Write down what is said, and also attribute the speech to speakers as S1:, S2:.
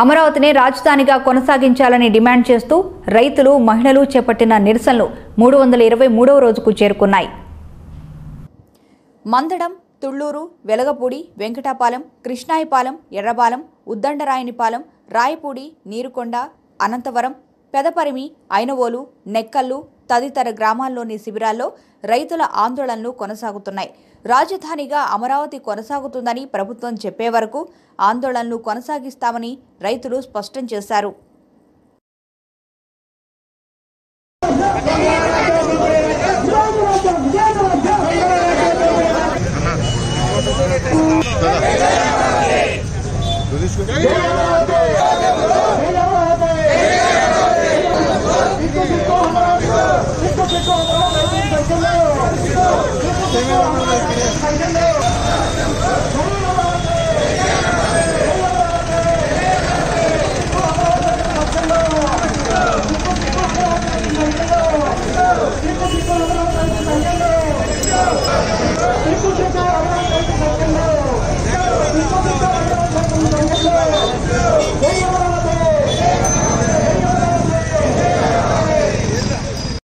S1: అమరావతిని రాజధానిగా కొనసాగించాలని డిమాండ్ చేస్తూ రైతులు మహిళలు చేపట్టిన నిరసనలు మూడు వందల ఇరవై మూడవ రోజుకు చేరుకున్నాయి. మందడం తుళ్ళూరు వెలగపూడి వెంకటాపాలెం కృష్ణాయిపాలెం ఎర్రబాలెం ఉద్దండరాయనిపాలెం రాయపూడి నీరుకొండ అనంతవరం పెదపరిమి ఐనవోలు నెక్కల్లు తదితర గ్రామాల్లోని శిబిరాల్లో రైతుల ఆందోళనలు కొనసాగుతున్నాయి. రాజధానిగా అమరావతి కొనసాగుతుందని ప్రభుత్వం చెప్పే వరకు ఆందోళనలు కొనసాగిస్తామని రైతులు స్పష్టం చేశారు.
S2: ¡Vamos!